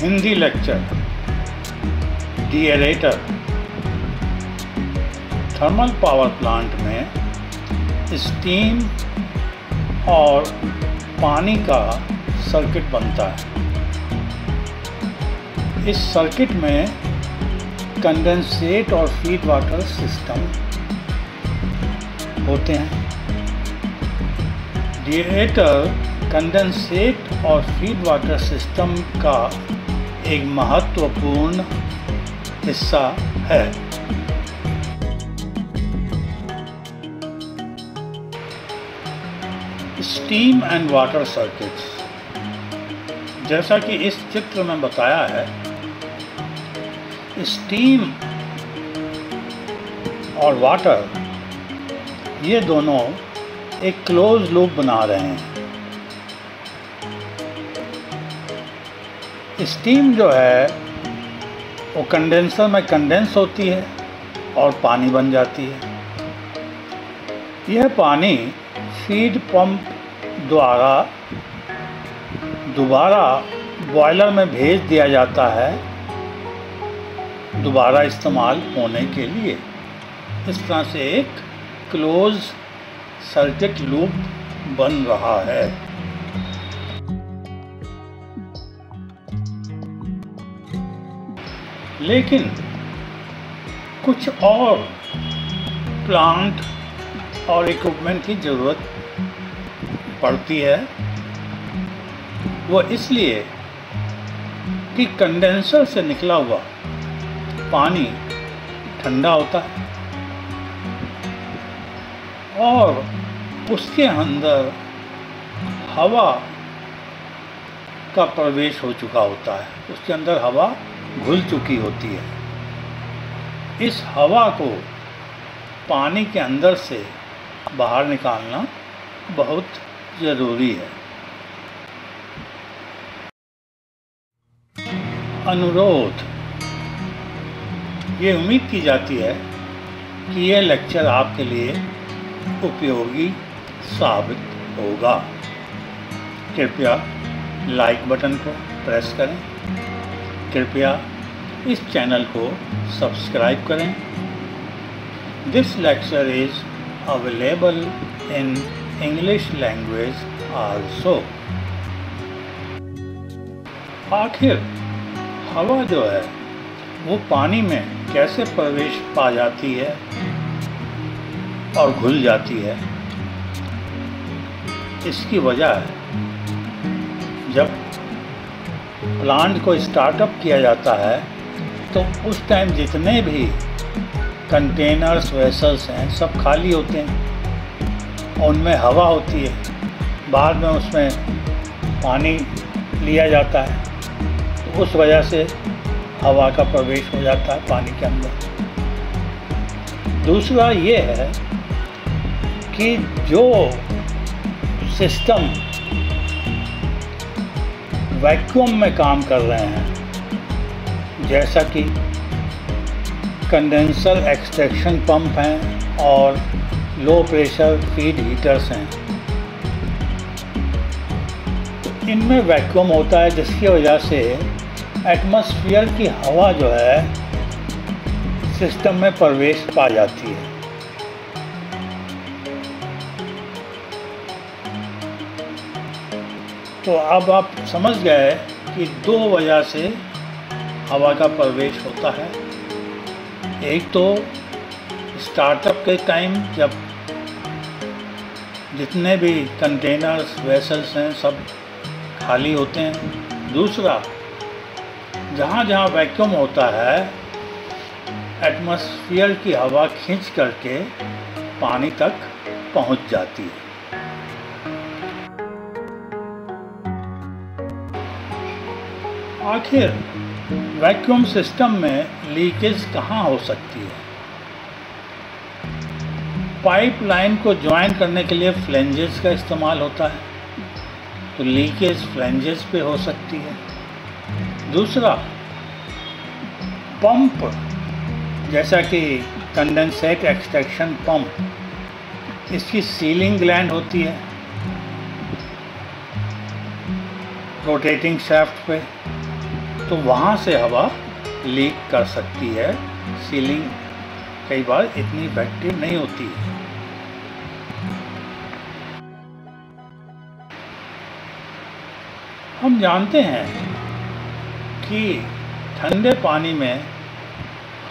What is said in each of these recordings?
Hindi lecture deaerator thermal power plant में steam और पानी का सर्किट बनता है। इस सर्किट में कंडेंसेट और फ़ीड वाटर सिस्टम होते हैं। डिएटर कंडेंसेट और फ़ीड वाटर सिस्टम का एक महत्वपूर्ण हिस्सा है। स्टीम एंड वाटर सर्किट्स जैसा कि इस चित्र में बताया है स्टीम और वाटर ये दोनों एक क्लोज लूप बना रहे हैं। स्टीम जो है, वो कंडेंसर में कंडेंस होती है और पानी बन जाती है। यह पानी फ़ीड पंप द्वारा दोबारा बॉयलर में भेज दिया जाता है, दोबारा इस्तेमाल होने के लिए। इस तरह से एक क्लोज सर्किट लूप बन रहा है। लेकिन कुछ और प्लांट और इक्विपमेंट की ज़रूरत पड़ती है। वो इसलिए कि कंडेंसर से निकला हुआ पानी ठंडा होता है और उसके अंदर हवा का प्रवेश हो चुका होता है। उसके अंदर हवा घुल चुकी होती है। इस हवा को पानी के अंदर से बाहर निकालना बहुत ज़रूरी है। अनुरोध। ये उम्मीद की जाती है कि यह लेक्चर आपके लिए उपयोगी साबित होगा। कृपया लाइक बटन को प्रेस करें। कृपया इस चैनल को सब्सक्राइब करें। This lecture is available in English language also आखिर, हवा जो है, वो पानी में कैसे प्रवेश पा जाती है और घुल जाती है? इसकी वजह है, जब प्लांट को स्टार्टअप किया जाता है तो उस टाइम जितने भी कंटेनर्स वेसल्स हैं, सब खाली होते हैं। उनमें हवा होती है, बाद में उसमें पानी लिया जाता है। तो उस वजह से हवा का प्रवेश हो जाता है पानी के अंदर। दूसरा ये है कि जो सिस्टम वैक्यूम में काम कर रहे हैं, जैसा कि कंडेंसर एक्सट्रैक्शन पंप हैं और लो प्रेशर फ़ीड हीटर्स हैं। इनमें वैक्यूम होता है, जिसकी वजह से एटमॉस्फेयर की हवा जो है सिस्टम में प्रवेश पा जाती है। तो अब आप समझ गए कि दो वजह से हवा का प्रवेश होता है। एक तो स्टार्टअप के टाइम जब जितने भी कंटेनर्स वेसल्स हैं, सब खाली होते हैं। दूसरा, जहाँ जहाँ वैक्यूम होता है एटमॉस्फेयर की हवा खींच करके पानी तक पहुँच जाती है। आखिर वैक्यूम सिस्टम में लीकेज कहाँ हो सकती है? पाइपलाइन को ज्वाइन करने के लिए फ्लेंजेस का इस्तेमाल होता है तो लीकेज फ्लेंजेस पे हो सकती है। दूसरा पंप जैसा कि कंडेंसेट एक्सट्रैक्शन पंप इसकी सीलिंग ग्लैंड होती है रोटेटिंग शाफ्ट पे। तो वहाँ से हवा लीक कर सकती है। सीलिंग कई बार इतनी इफ़ेक्टिव नहीं होती है। हम जानते हैं कि ठंडे पानी में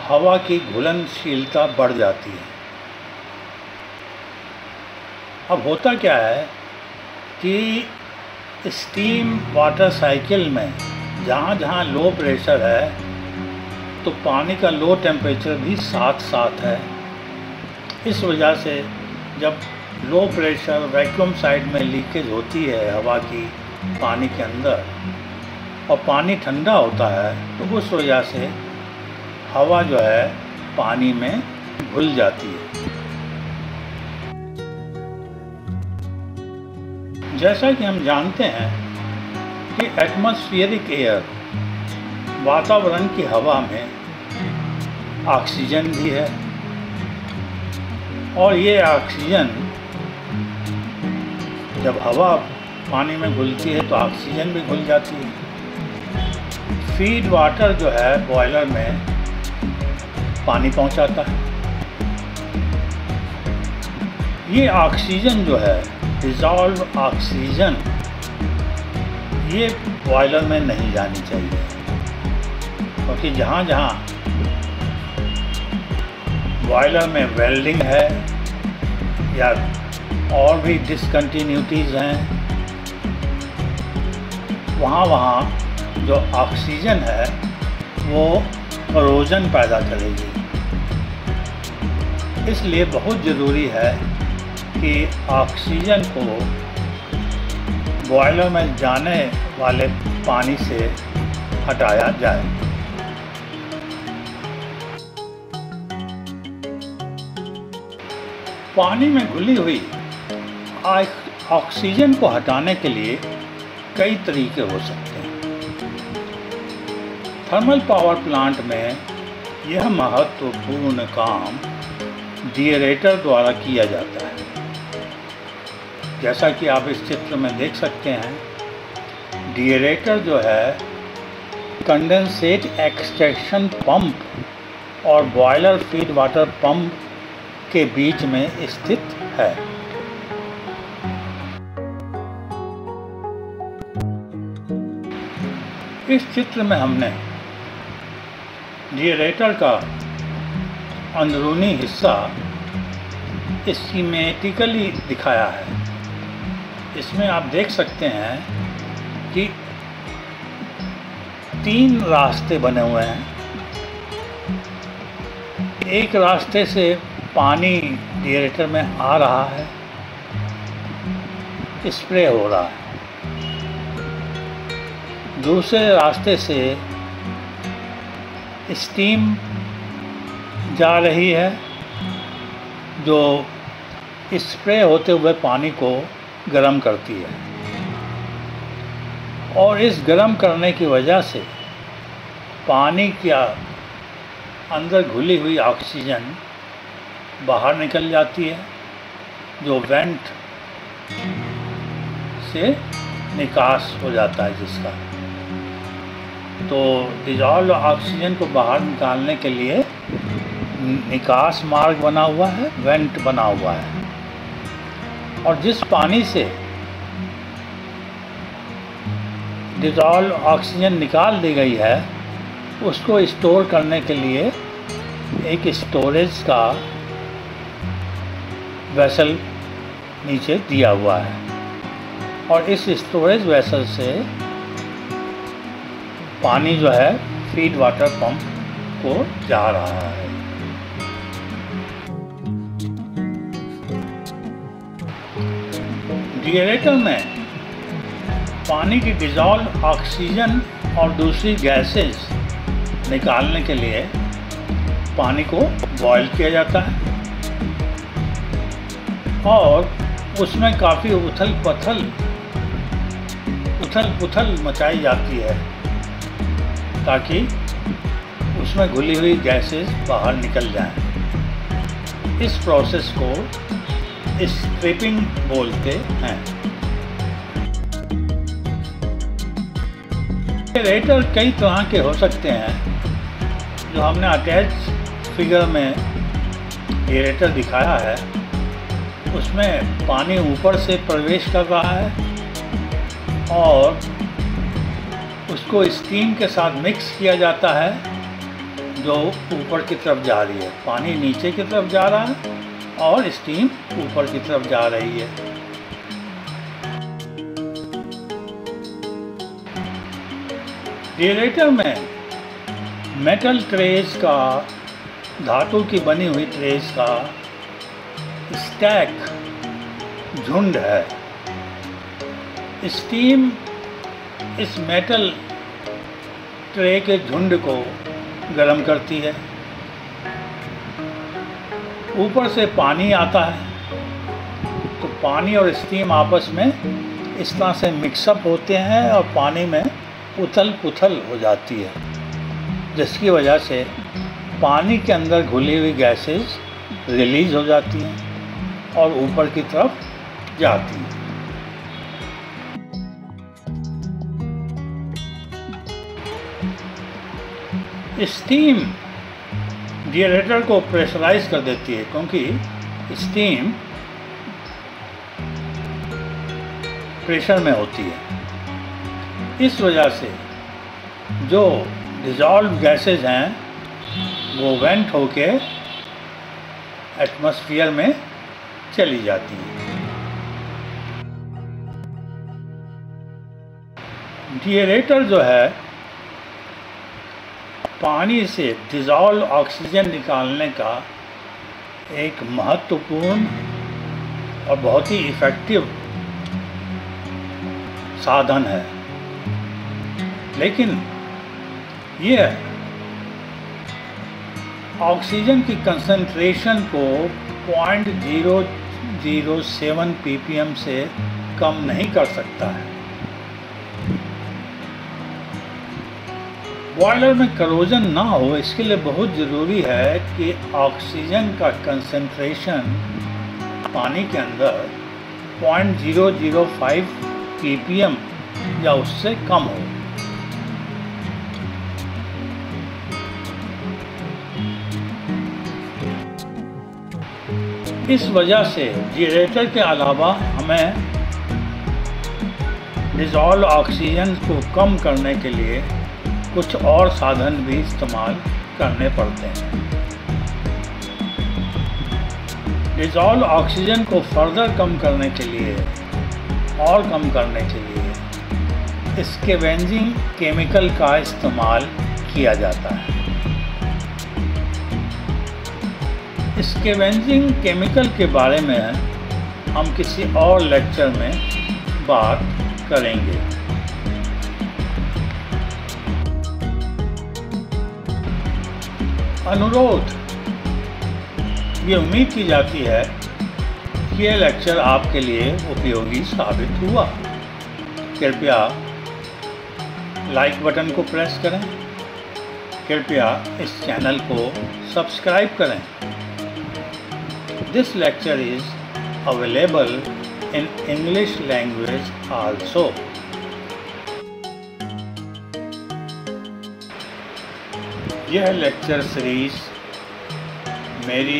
हवा की घुलनशीलता बढ़ जाती है। अब होता क्या है कि स्टीम वाटर साइकिल में जहाँ जहाँ लो प्रेशर है तो पानी का लो टेम्परेचर भी साथ साथ है। इस वजह से जब लो प्रेशर वैक्यूम साइड में लीकेज होती है हवा की पानी के अंदर, और पानी ठंडा होता है तो उस वजह से हवा जो है पानी में घुल जाती है। जैसा कि हम जानते हैं कि एटमॉस्फेरिक एयर वातावरण की हवा में ऑक्सीजन भी है। और ये ऑक्सीजन जब हवा पानी में घुलती है तो ऑक्सीजन भी घुल जाती है। फ़ीड वाटर जो है बॉयलर में पानी पहुंचाता है। ये ऑक्सीजन जो है डिजॉल्व ऑक्सीजन ये बॉयलर में नहीं जानी चाहिए। क्योंकि जहाँ जहाँ बॉयलर में वेल्डिंग है या और भी डिसकन्टीन्यूटीज़ हैं, वहाँ वहाँ जो ऑक्सीजन है, वो करोजन पैदा करेगी। इसलिए बहुत ज़रूरी है कि ऑक्सीजन को बॉयलर में जाने वाले पानी से हटाया जाए। पानी में घुली हुई ऑक्सीजन को हटाने के लिए कई तरीके हो सकते हैं। थर्मल पावर प्लांट में यह महत्वपूर्ण काम डिएरेटर द्वारा किया जाता है। जैसा कि आप इस चित्र में देख सकते हैं डिएरेटर जो है कंडेंसेट एक्सट्रैक्शन पंप और बॉयलर फ़ीड वाटर पंप के बीच में स्थित है। इस चित्र में हमने जियरेटर का अंदरूनी हिस्सा स्कीमेटिकली दिखाया है। इसमें आप देख सकते हैं कि तीन रास्ते बने हुए हैं। एक रास्ते से पानी डिएरेटर में आ रहा है, स्प्रे हो रहा है। दूसरे रास्ते से स्टीम जा रही है, जो स्प्रे होते हुए पानी को गर्म करती है। और इस गर्म करने की वजह से पानी का अंदर घुली हुई ऑक्सीजन बाहर निकल जाती है, जो वेंट से निकास हो जाता है जिसका। तो डिजॉल्व ऑक्सीजन को बाहर निकालने के लिए निकास मार्ग बना हुआ है, वेंट बना हुआ है। और जिस पानी से डिजॉल्व ऑक्सीजन निकाल दी गई है, उसको स्टोर करने के लिए एक स्टोरेज का वेसल नीचे दिया हुआ है। और इस स्टोरेज वेसल से पानी जो है फ़ीड वाटर पंप को जा रहा है। डिएरेटर में पानी की डिजॉल्व ऑक्सीजन और दूसरी गैसेस निकालने के लिए पानी को बॉईल किया जाता है और उसमें काफ़ी उथल पथल उथल पुथल मचाई जाती है ताकि उसमें घुली हुई गैसेस बाहर निकल जाएँ। इस प्रोसेस को स्ट्रिपिंग बोलते हैं। रेटर कई तरह के हो सकते हैं। जो हमने अटैच फिगर में ये रेटर दिखाया है, उसमें पानी ऊपर से प्रवेश कर रहा है और उसको स्टीम के साथ मिक्स किया जाता है, जो ऊपर की तरफ़ जा रही है। पानी नीचे की तरफ़ जा रहा है और स्टीम ऊपर की तरफ़ जा रही है। रेडिएटर में मेटल ट्रेस का, धातु की बनी हुई ट्रेस का स्टैक झुंड है। स्टीम इस मेटल ट्रे के झुंड को गर्म करती है। ऊपर से पानी आता है तो पानी और स्टीम आपस में इस तरह से मिक्सअप होते हैं और पानी में उथल पुथल हो जाती है। जिसकी वजह से पानी के अंदर घुली हुई गैसेस रिलीज़ हो जाती हैं और ऊपर की तरफ़ जाती हैं। स्टीम डिएरेटर को प्रेशराइज कर देती है, क्योंकि स्टीम प्रेशर में होती है। इस वजह से जो डिजॉल्व गैसेज हैं, वो वेंट होके एटमॉस्फेयर में चली जाती है। डिएरेटर जो है पानी से डिज़ोल्व ऑक्सीजन निकालने का एक महत्वपूर्ण और बहुत ही इफ़ेक्टिव साधन है। लेकिन ये ऑक्सीजन की कंसंट्रेशन को point zero zero seven PPM से कम नहीं कर सकता है। बॉयलर में करोजन ना हो, इसके लिए बहुत ज़रूरी है कि ऑक्सीजन का कंसंट्रेशन पानी के अंदर point zero zero five P M या उससे कम हो। इस वजह से जीरेटर के अलावा हमें डिजॉल्व ऑक्सीजन को कम करने के लिए कुछ और साधन भी इस्तेमाल करने पड़ते हैं। डिजॉल्व ऑक्सीजन को फर्दर कम करने के लिए और कम करने के लिए स्केवेंजिंग केमिकल का इस्तेमाल किया जाता है। स्केवेंजिंग केमिकल के बारे में हम किसी और लेक्चर में बात करेंगे। अनुरोध। ये उम्मीद की जाती है कि यह लेक्चर आपके लिए उपयोगी साबित हुआ। कृपया लाइक बटन को प्रेस करें। कृपया इस चैनल को सब्सक्राइब करें। This lecture is available in English language also यह लेक्चर सीरीज़ मेरी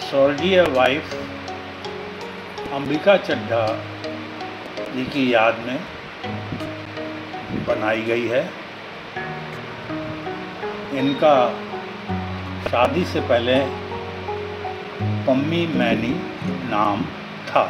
स्वर्गीय वाइफ अंबिका चड्ढा जी की याद में बनाई गई है। इनका शादी से पहले पम्मी मैनी नाम था।